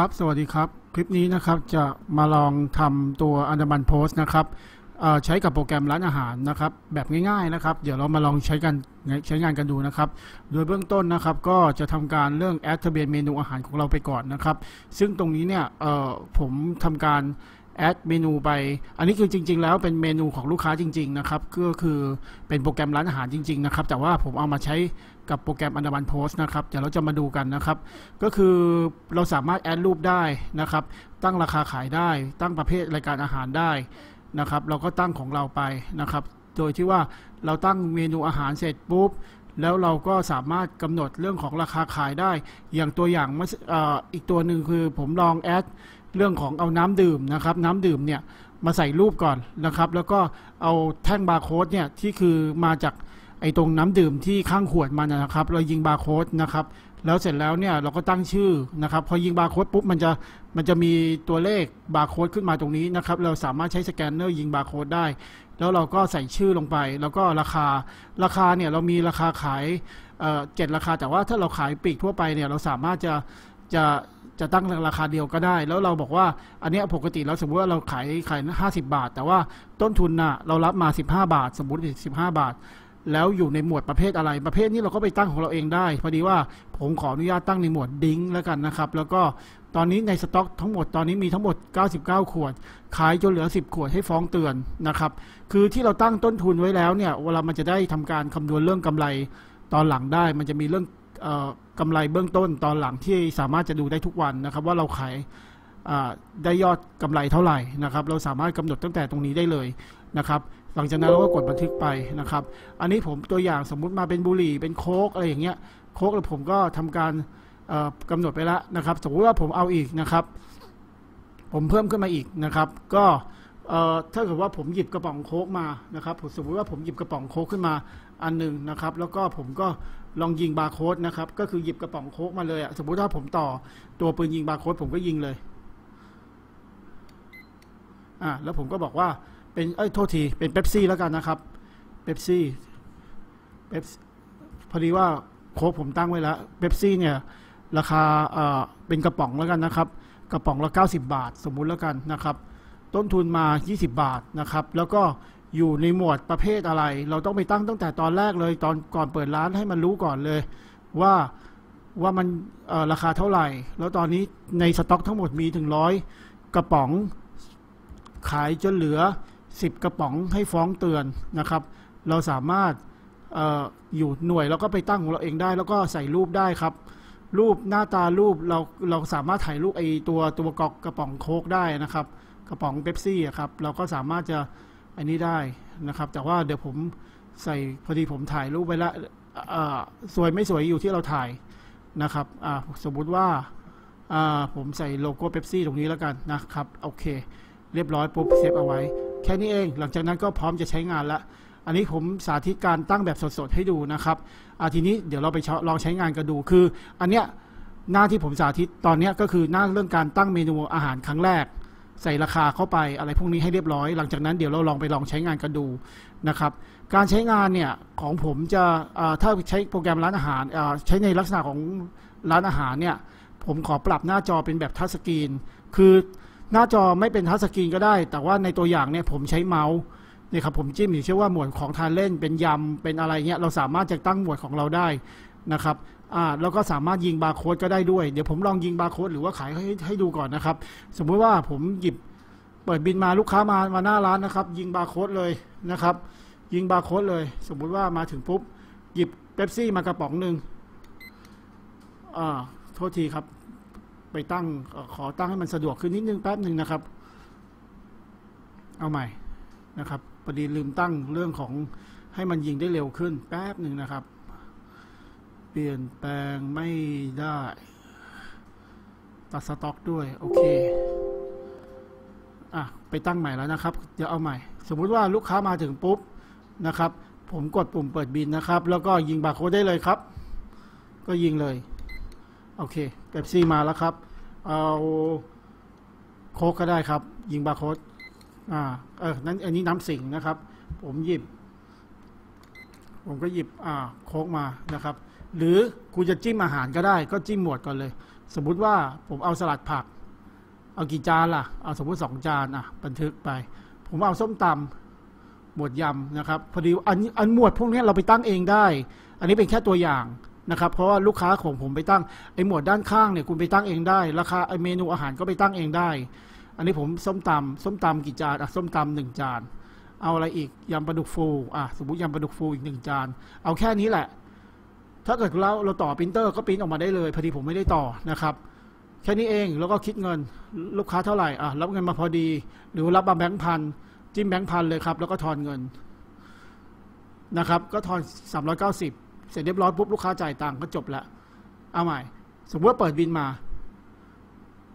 ครับ สวัสดีครับ คลิปนี้นะครับจะมาลองทำตัวอันดับันโพสนะครับใช้กับโปรแกรมร้านอาหารนะครับ แบบง่ายๆนะครับ เดี๋ยวเรามาลองใช้กันใช้งานกันดูนะครับ โดยเบื้องต้นนะครับ ก็จะทำการเรื่องแอดทะเบียนเมนูอาหารของเราไปก่อนนะครับ ซึ่งตรงนี้เนี่ยผมทำการ แอดเมนูไป อันนี้คือจริง ๆ แล้วเป็นเมนูของลูกค้าจริง ๆ นะครับ ก็คือเป็นโปรแกรมร้านอาหารจริง ๆ นะครับ แต่ว่าผมเอามาใช้กับโปรแกรมอันดับันโพสนะครับ เดี๋ยวเราจะมาดูกันนะครับ ก็คือเราสามารถแอดรูปได้นะครับ ตั้งราคาขายได้ ตั้งประเภทรายการอาหารได้นะครับ เราก็ตั้งของเราไปนะครับ โดยที่ว่าเราตั้งเมนูอาหารเสร็จปุ๊บ แล้วเราก็สามารถกำหนดเรื่องของราคาขายได้ อย่างตัวอย่างอีกตัวหนึ่งคือผมลองแอดเรื่องของเอาน้ำดื่มนะครับน้ำดื่มเนี่ยมาใส่รูปก่อนนะครับ แล้วก็เอาแท่งบาร์โค้ดเนี่ยที่คือมาจากไอ้ตรงน้ำดื่มที่ข้างขวดมันนะครับ เรายิงบาร์โค้ดนะครับ แล้วเสร็จแล้วเนี่ยเราก็ตั้งชื่อนะครับ พอยิงบาร์โค้ดปุ๊บมันจะมันจะมีตัวเลขบาร์โค้ดขึ้นมาตรงนี้นะครับ เราสามารถใช้สแกนเนอร์ยิงบาร์โค้ดได้ แล้วเราก็ใส่ชื่อลงไป แล้วก็ราคาราคาเนี่ยเรามีราคาขายเอ่อเจ็ดราคา แต่ว่าถ้าเราขายปลีกทั่วไปเนี่ยเราสามารถจะจะจะตั้งราคาเดียวก็ได้ แล้วเราบอกว่าอันนี้ปกติเราสมมติว่าเราขายขายห้าสิบาท แต่ว่าต้นทุนน่ะเรารับมา15บห้าบาท สมมติ15บาท แล้วอยู่ในหมวดประเภทอะไร ประเภทนี้เราก็ไปตั้งของเราเองได้ พอดีว่าผมขออนุญาตตั้งในหมวดดิ้งแล้วกันนะครับ แล้วก็ตอนนี้ในสต็อกทั้งหมดตอนนี้มีทั้งหมด 99 ขวด ขายจนเหลือ 10 ขวดให้ฟ้องเตือนนะครับ คือที่เราตั้งต้นทุนไว้แล้วเนี่ย เวลามันจะได้ทำการคำนวณเรื่องกำไรตอนหลังได้ มันจะมีเรื่องออกำไรเบื้องต้นตอนหลังที่สามารถจะดูได้ทุกวันนะครับ ว่าเราขายได้ยอดกำไรเท่าไหร่นะครับ เราสามารถกำหนดตั้งแต่ตรงนี้ได้เลยนะครับ หลังจากนั้นเราก็กดบันทึกไปนะครับ อันนี้ผมตัวอย่างสมมุติมาเป็นบุหรี่เป็นโค้กอะไรอย่างเงี้ยโค้กแล้วผมก็ทำการเอ่อกำหนดไปแล้วนะครับ สมมติว่าผมเอาอีกนะครับ ผมเพิ่มขึ้นมาอีกนะครับ ก็ถ้าเกิดว่าผมหยิบกระป๋องโค้กมานะครับสมมติว่าผมหยิบกระป๋องโค้กขึ้นมาอันหนึ่งนะครับ แล้วก็ผมก็ลองยิงบาร์โค้ดนะครับ ก็คือหยิบกระป๋องโค้กมาเลยอะสมมุติว่าผมต่อตัวปืนยิงบาร์โค้ดผมก็ยิงเลยอ่าแล้วผมก็บอกว่า เป็นเอ้ยโทษที เป็นเป๊ปซี่แล้วกันนะครับเป๊ปซี่เป๊ปพอดีว่าโค้กผมตั้งไว้แล้วเป๊ปซี่เนี่ย ราคาเอ่อเป็นกระป๋องแล้วกันนะครับ กระป๋องละ 90 บาท สมมุติแล้วกันนะครับ ต้นทุนมา 20 บาทนะครับ แล้วก็อยู่ในหมวดประเภทอะไร เราต้องไปตั้งตั้งแต่ตอนแรกเลยตอนก่อนเปิดร้านให้มันรู้ก่อนเลย ว่าว่ามันเอ่อราคาเท่าไหร่ แล้วตอนนี้ในสต็อกทั้งหมดมีถึงร้อยกระป๋องขายจนเหลือ 10 กระป๋องให้ฟ้องเตือนนะครับ เราสามารถอออยู่หน่วยแล้วก็ไปตั้งของเราเองได้ แล้วก็ใส่รูปได้ครับ รูปหน้าตารูปเราเราสามารถถ่ายรูปไอตัวตัวกอกกระป๋องโค้กได้นะครับ กระป๋องเป๊ปซี่ครับเราก็สามารถจะอันนี้ได้นะครับ แต่ว่าเดี๋ยวผมใส่พอดีผมถ่ายรูปไปแล้วอ่าสวยไม่สวยอยู่ที่เราถ่ายนะครับสมมุติว่าผมใส่โลโก้เป๊ปซี่ตรงนี้แล้วกันนะครับ โอเค เรียบร้อยปุ๊บ save เอาไว้ แค่นี้เอง หลังจากนั้นก็พร้อมจะใช้งานละอันนี้ผมสาธิตการตั้งแบบสดๆให้ดูนะครับอาทีนี้เดี๋ยวเราไปลองใช้งานกันดูคือ อันเนี้ยหน้าที่ผมสาธิตตอนเนี้ยก็คือหน้าเรื่องการตั้งเมนูอาหารครั้งแรก ใส่ราคาเข้าไปอะไรพวกนี้ให้เรียบร้อย หลังจากนั้นเดี๋ยวเราลองไปลองใช้งานกันดูนะครับการใช้งานเนี่ยของผมจะถ้าใช้โปรแกรมร้านอาหารใช้ในลักษณะของร้านอาหารเนี่ยผมขอปรับหน้าจอเป็นแบบทัชสกรีนคือ หน้าจอไม่เป็นทัชสกรีนก็ได้ แต่ว่าในตัวอย่างเนี่ยผมใช้เมาส์นี่ครับผมจิ้มอยู่เชื่อว่าหมวดของทานเล่นเป็นยำเป็นอะไรเงี้ยเราสามารถจะตั้งหมวดของเราได้นะครับอ่าแล้วก็สามารถยิงบาร์โค้ดก็ได้ด้วย เดี๋ยวผมลองยิงบาร์โค้ดหรือว่าขายให้ให้ดูก่อนนะครับ สมมุติว่าผมหยิบเปิดบิลมาลูกค้ามามาหน้าร้านนะครับ ยิงบาร์โค้ดเลยนะครับ ยิงบาร์โค้ดเลย สมมุติว่ามาถึงปุ๊บหยิบเป๊ปซี่มากระป๋องหนึ่งอ่าโทษทีครับ ไปตั้งขอตั้งให้มันสะดวกขึ้นนิดนึงแป๊บหนึ่งนะครับ เอาใหม่นะครับพอดีลืมตั้งเรื่องของให้มันยิงได้เร็วขึ้นแป๊บหนึ่งนะครับ เปลี่ยนแปลงไม่ได้ ตัดสต็อกด้วยโอเคอะไปตั้งใหม่แล้วนะครับ เดี๋ยวเอาใหม่ สมมุติว่าลูกค้ามาถึงปุ๊บนะครับ ผมกดปุ่มเปิดบินนะครับ แล้วก็ยิงบาร์โค้ดได้เลยครับ ก็ยิงเลย โอเคเป๊ปซี่มาแล้วครับ เอาโค้กก็ได้ครับ ยิงบาร์โค้ดอ่าเออนั้นอันนี้น้ำสิงนะครับ ผมหยิบ ผมก็หยิบอ่าโค้กมานะครับ หรือคุณจะจิ้มอาหารก็ได้ ก็จิ้มหมวดก่อนเลย สมมุติว่าผมเอาสลัดผัก เอากี่จานล่ะ เอาสมมติสองจานอะ บันทึกไป ผมเอาส้มตำหมวดยำนะครับ พอดีอันอันหมวดพวกนี้เราไปตั้งเองได้ อันนี้เป็นแค่ตัวอย่าง นะครับเพราะว่าลูกค้าของผมไปตั้งไอ้หมวดด้านข้างเนี่ยคุณไปตั้งเองได้ ราคาไอ้เมนูอาหารก็ไปตั้งเองได้ อันนี้ผมส้มตำส้มตำกี่จานอะส้มตำหนึ่งจาน เอาอะไรอีกยำปลาดุกฟูอะสมมติยำปลาดุกฟูอีกหนึ่งจาน เอาแค่นี้แหละ ถ้าเกิดเราเราต่อปรินเตอร์ก็ปริ้นออกมาได้เลยพอดีผมไม่ได้ต่อนะครับแค่นี้เองแล้วก็คิดเงินลูกค้าเท่าไหร่อะรับเงินมาพอดี หรือรับมาแบงค์พันจิ้มแบงค์พันเลยครับ แล้วก็ทอนเงินนะครับ ก็ทอน 390 เสร็จเรียบร้อยปุ๊บลูกค้าจ่ายตังค์ก็จบละเอาใหม่ สมมติว่าเปิดบินมา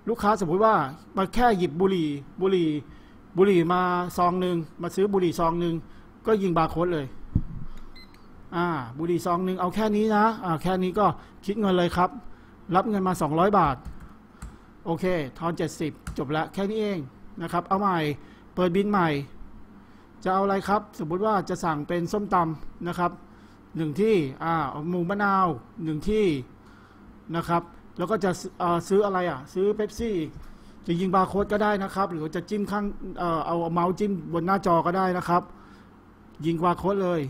ลูกค้าสมมุติว่ามาแค่หยิบบุหรี่บุหรี่บุหรี่มาซองหนึ่งมาซื้อบุหรี่ซองหนึ่งก็ยิงบาร์โค้ดเลย อ่า บุหรี่ซองหนึ่งเอาแค่นี้นะอ่าแค่นี้ก็คิดเงินเลยครับ รับเงินมา 200 บาท โอเค ทอน 70 จบล้วแค่นี้เองนะครับ เอาใหม่ เปิดบิลใหม่ จะเอาอะไรครับ สมมติว่าจะสั่งเป็นส้มตำนะครับ หนึ่งที่อ่าหมูมะนาวหนึ่งที่นะครับ แล้วก็จะเอ่อซื้ออะไรอะ ซื้อเป๊ปซี่จะยิงบาร์โค้ดก็ได้นะครับ หรือจะจิ้มข้างเอ่อเอาเมาส์จิ้มบนหน้าจอก็ได้นะครับ ยิงบาร์โค้ดเลย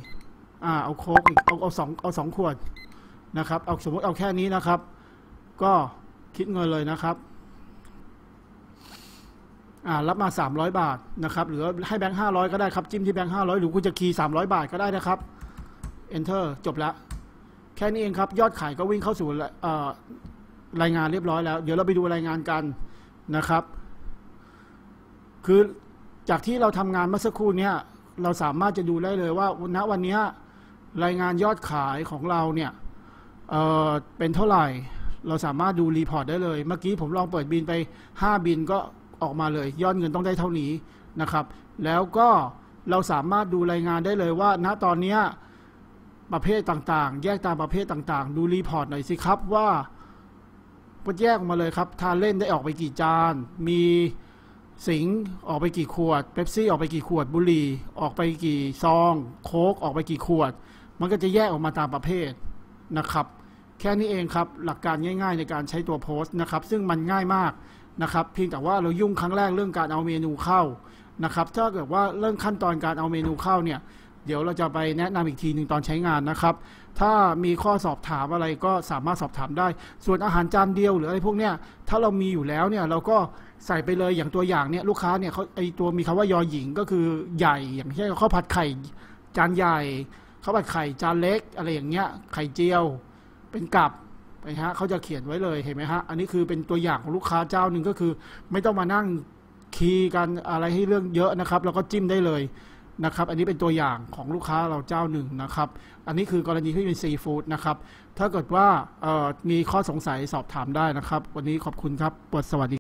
อ่าเอาโค้กอีกเอาเอาสองเอาสองขวดนะครับเอาสมมติเอาแค่นี้นะครับ ก็คิดเงินเลยนะครับอ่ารับมา 300 บาทนะครับหรือให้แบงค์500ก็ได้ครับจิ้มที่แบงค์500หรือคุณจะคีย์300บาทก็ได้นะครับ enter จบแล้ว แค่นี้เองครับ ยอดขายก็วิ่งเข้าสู่รายงานเรียบร้อยแล้ว เดี๋ยวเราไปดูรายงานกันนะครับ คือจากที่เราทำงานเมื่อสักครู่เนี้ยเราสามารถจะดูได้เลยว่าณวันเนี้ยรายงานยอดขายของเราเนี่ยเป็นเท่าไหร่ เราสามารถดู report ได้เลย เมื่อกี้ผมลองเปิดบิลไป 5 บิลก็ออกมาเลย ยอดเงินต้องได้เท่านี้นะครับ แล้วก็เราสามารถดูรายงานได้เลยว่า ณตอนเนี้ย ประเภทต่างๆ แยกตามประเภทต่างๆ ดู report หน่อยสิครับว่าก็แยกออกมาเลยครับทานเล่นได้ออกไปกี่จาน มีสิงห์ออกไปกี่ขวดเป๊ปซี่ออกไปกี่ขวดบุหรี่ออกไปกี่ซอง โค้กออกไปกี่ขวด มันก็จะแยกออกมาตามประเภทนะครับ แค่นี้เองครับหลักการง่าย ๆ ในการใช้ตัวโพสต์นะครับ ซึ่งมันง่ายมากนะครับ เพียงแต่ว่าเรายุ่งครั้งแรกเรื่องการเอาเมนูเข้านะครับ ถ้าเกิดว่าเรื่องขั้นตอนการเอาเมนูเข้าเนี่ย เดี๋ยวเราจะไปแนะนำอีกทีหนึ่งตอนใช้งานนะครับ ถ้ามีข้อสอบถามอะไรก็สามารถสอบถามได้ ส่วนอาหารจานเดียวหรืออะไรพวกเนี้ยถ้าเรามีอยู่แล้วเนี่ยเราก็ใส่ไปเลยอย่างตัวอย่างเนี่ยลูกค้าเนี่ยเขาไอตัวมีคำว่ายอหญิงก็คือใหญ่อย่างเช่นข้าวผัดไข่จานใหญ่ข้าวผัดไข่จานเล็ก อะไรอย่างเงี้ยไข่เจียว เป็นกับนะฮะเขาจะเขียนไว้เลยเห็นไหมฮะอันนี้คือเป็นตัวอย่างของลูกค้าเจ้าหนึ่งก็คือ ไม่ต้องมานั่งคีย์กันอะไรให้เรื่องเยอะนะครับ แล้วก็จิ้มได้เลย นะครับ อันนี้เป็นตัวอย่างของลูกค้าเราเจ้าหนึ่งนะครับ อันนี้คือกรณีที่เป็นซีฟู้ดนะครับ ถ้าเกิดว่ามีข้อสงสัยสอบถามได้นะครับ วันนี้ขอบคุณครับปวดสวัสดี